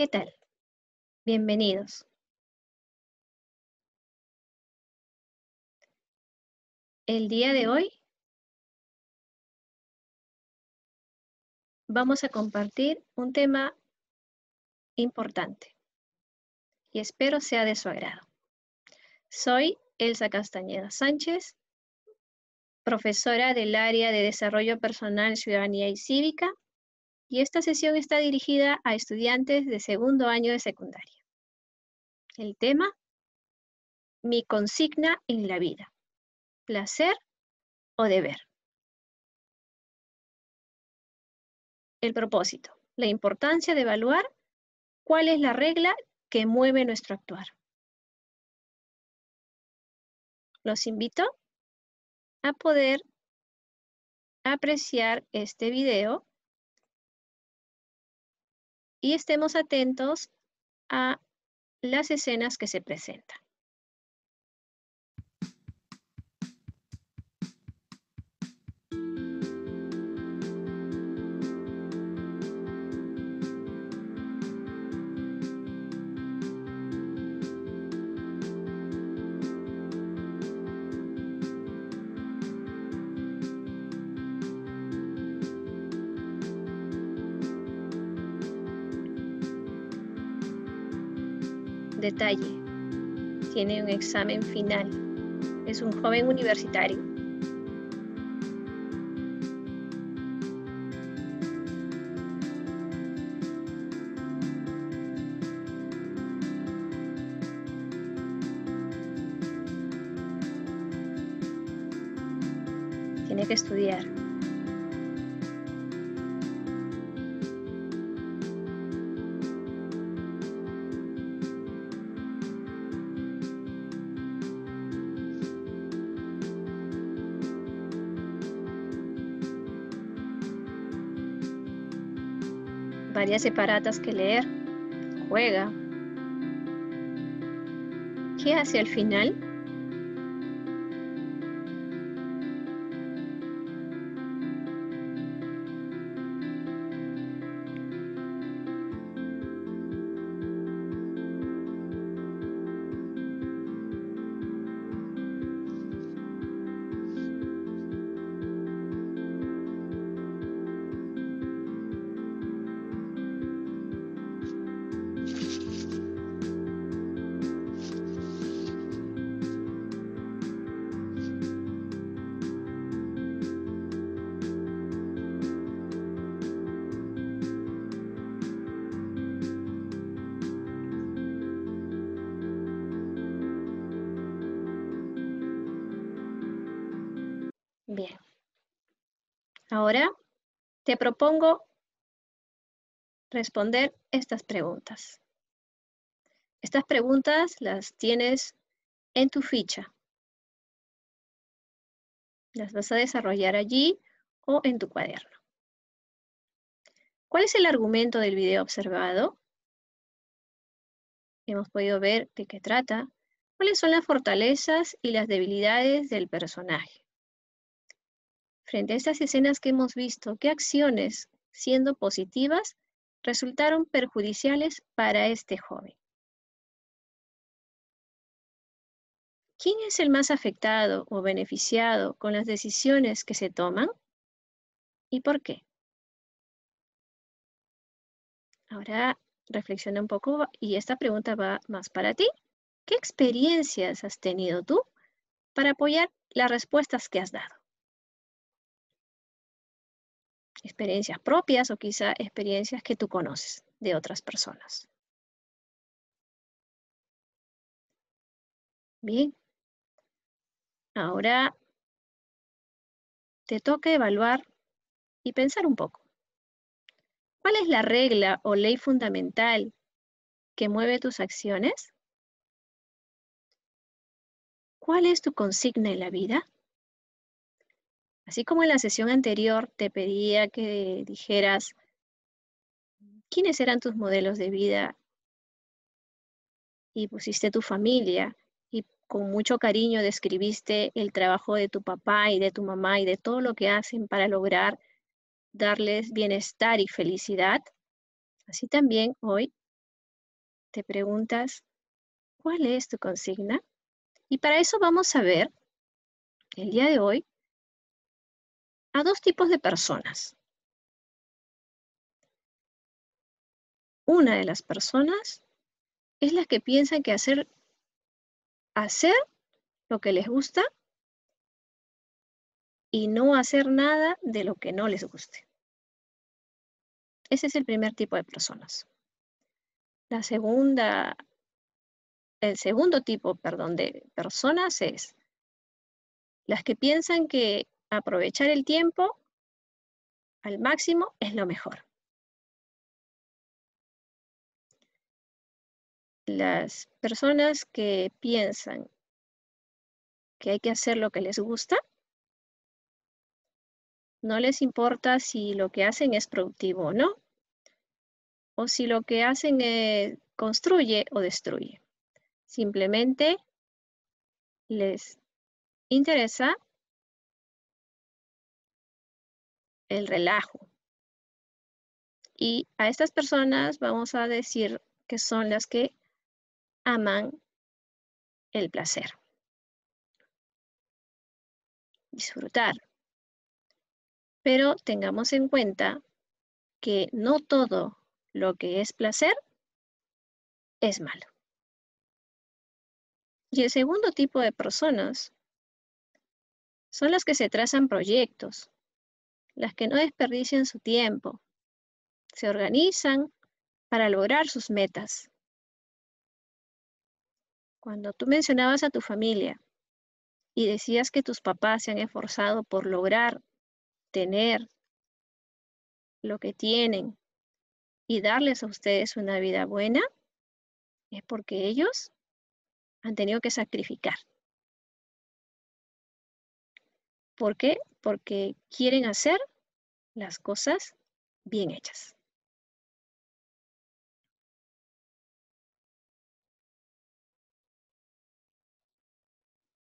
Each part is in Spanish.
¿Qué tal? Bienvenidos. El día de hoy vamos a compartir un tema importante y espero sea de su agrado. Soy Elsa Castañeda Sánchez, profesora del área de Desarrollo Personal, Ciudadanía y Cívica, y esta sesión está dirigida a estudiantes de segundo año de secundaria. El tema, mi consigna en la vida placer o deber. El propósito, la importancia de evaluar cuál es la regla que mueve nuestro actuar. Los invito a poder apreciar este video y estemos atentos a las escenas que se presentan. Detalle. Tiene un examen final. Es un joven universitario. Tiene que estudiar. Varias separatas que leer, juega. ¿Qué hace al final? Bien. Ahora te propongo responder estas preguntas. Estas preguntas las tienes en tu ficha. Las vas a desarrollar allí o en tu cuaderno. ¿Cuál es el argumento del video observado? Hemos podido ver de qué trata. ¿Cuáles son las fortalezas y las debilidades del personaje? Frente a estas escenas que hemos visto, ¿qué acciones, siendo positivas, resultaron perjudiciales para este joven? ¿Quién es el más afectado o beneficiado con las decisiones que se toman? ¿Y por qué? Ahora reflexiona un poco y esta pregunta va más para ti. ¿Qué experiencias has tenido tú para apoyar las respuestas que has dado? Experiencias propias o quizá experiencias que tú conoces de otras personas. Bien. Ahora te toca evaluar y pensar un poco. ¿Cuál es la regla o ley fundamental que mueve tus acciones? ¿Cuál es tu consigna en la vida? Así como en la sesión anterior te pedía que dijeras quiénes eran tus modelos de vida y pusiste tu familia y con mucho cariño describiste el trabajo de tu papá y de tu mamá y de todo lo que hacen para lograr darles bienestar y felicidad. Así también hoy te preguntas, ¿cuál es tu consigna? Y para eso vamos a ver el día de hoy a dos tipos de personas. Una de las personas es la que piensa que hacer, hacer lo que les gusta y no hacer nada de lo que no les guste. Ese es el primer tipo de personas. La segunda, el segundo tipo, perdón, de personas es las que piensan que aprovechar el tiempo al máximo es lo mejor. Las personas que piensan que hay que hacer lo que les gusta, no les importa si lo que hacen es productivo o no, o si lo que hacen construye o destruye. Simplemente les interesa el relajo. Y a estas personas vamos a decir que son las que aman el placer. Disfrutar. Pero tengamos en cuenta que no todo lo que es placer es malo. Y el segundo tipo de personas son las que se trazan proyectos, las que no desperdician su tiempo, se organizan para lograr sus metas. Cuando tú mencionabas a tu familia y decías que tus papás se han esforzado por lograr tener lo que tienen y darles a ustedes una vida buena, es porque ellos han tenido que sacrificar. ¿Por qué? Porque quieren hacer las cosas bien hechas.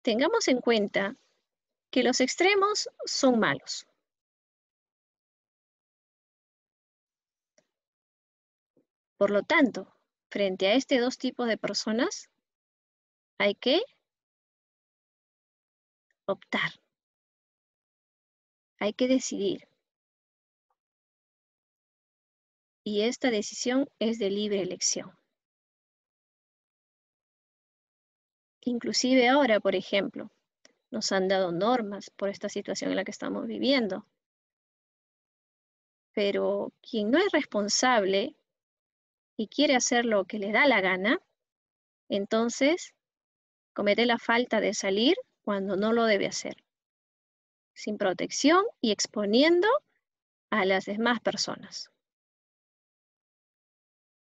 Tengamos en cuenta que los extremos son malos. Por lo tanto, frente a este dos tipos de personas, hay que optar. Hay que decidir. Y esta decisión es de libre elección. Inclusive ahora, por ejemplo, nos han dado normas por esta situación en la que estamos viviendo. Pero quien no es responsable y quiere hacer lo que le da la gana, entonces comete la falta de salir cuando no lo debe hacer, sin protección y exponiendo a las demás personas.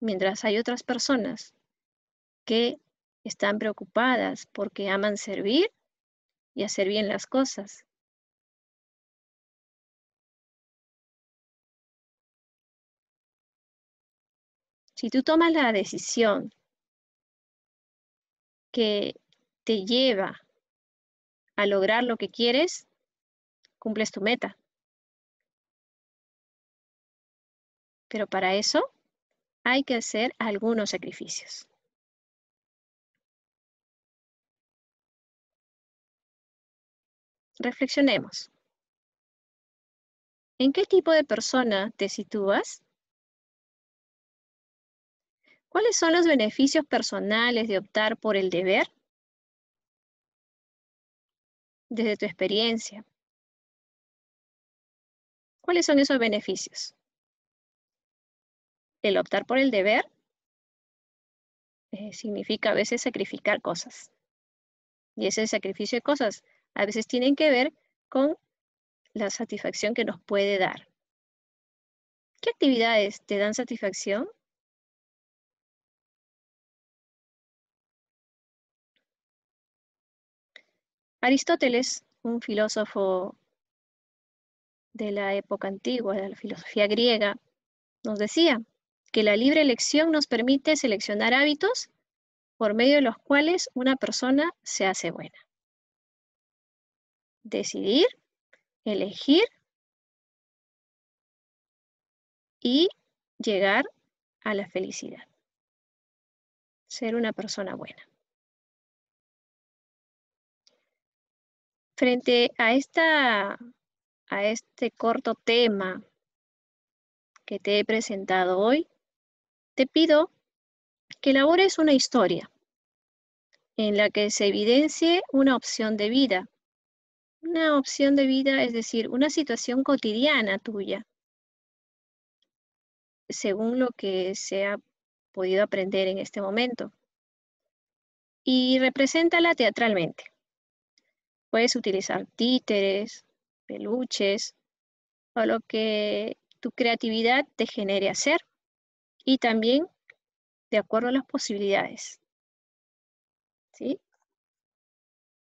Mientras hay otras personas que están preocupadas porque aman servir y hacer bien las cosas. Si tú tomas la decisión que te lleva a lograr lo que quieres, cumples tu meta. Pero para eso hay que hacer algunos sacrificios. Reflexionemos. ¿En qué tipo de persona te sitúas? ¿Cuáles son los beneficios personales de optar por el deber? Desde tu experiencia. ¿Cuáles son esos beneficios? El optar por el deber eh, significa a veces sacrificar cosas. Y ese sacrificio de cosas a veces tienen que ver con la satisfacción que nos puede dar. ¿Qué actividades te dan satisfacción? Aristóteles, un filósofo de la época antigua, de la filosofía griega, nos decía que la libre elección nos permite seleccionar hábitos por medio de los cuales una persona se hace buena decidir, elegir y llegar a la felicidad. ser una persona buena. Frente a, esta, a este corto tema que te he presentado hoy, te pido que elabores una historia en la que se evidencie una opción de vida. Una opción de vida, es decir, una situación cotidiana tuya, según lo que se ha podido aprender en este momento. Y represéntala teatralmente. Puedes utilizar títeres, peluches, o lo que tu creatividad te genere hacer. Y también de acuerdo a las posibilidades. ¿Sí?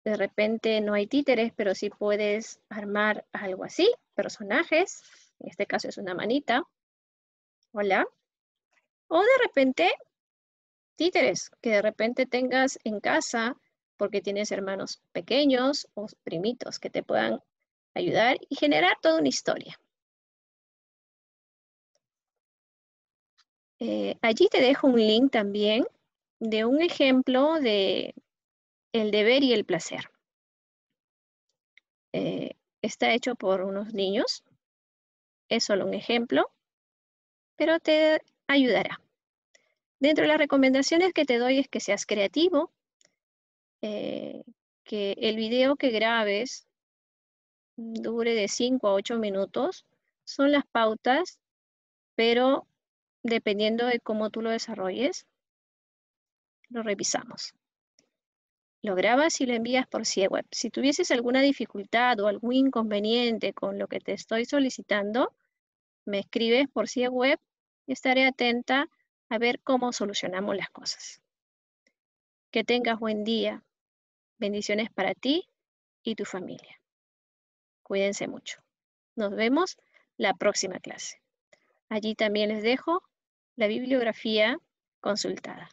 De repente no hay títeres, pero sí puedes armar algo así, personajes. En este caso es una manita. Hola. O de repente títeres que de repente tengas en casa porque tienes hermanos pequeños o primitos que te puedan ayudar y generar toda una historia. Eh, allí te dejo un link también de un ejemplo de el deber y el placer. Eh, está hecho por unos niños. Es solo un ejemplo, pero te ayudará. Dentro de las recomendaciones que te doy es que seas creativo, eh, que el video que grabes dure de 5 a 8 minutos. Son las pautas, pero dependiendo de cómo tú lo desarrolles, lo revisamos. Lo grabas y lo envías por web. Si tuvieses alguna dificultad o algún inconveniente con lo que te estoy solicitando, me escribes por web y estaré atenta a ver cómo solucionamos las cosas. Que tengas buen día. Bendiciones para ti y tu familia. Cuídense mucho. Nos vemos la próxima clase. Allí también les dejo la bibliografía consultada.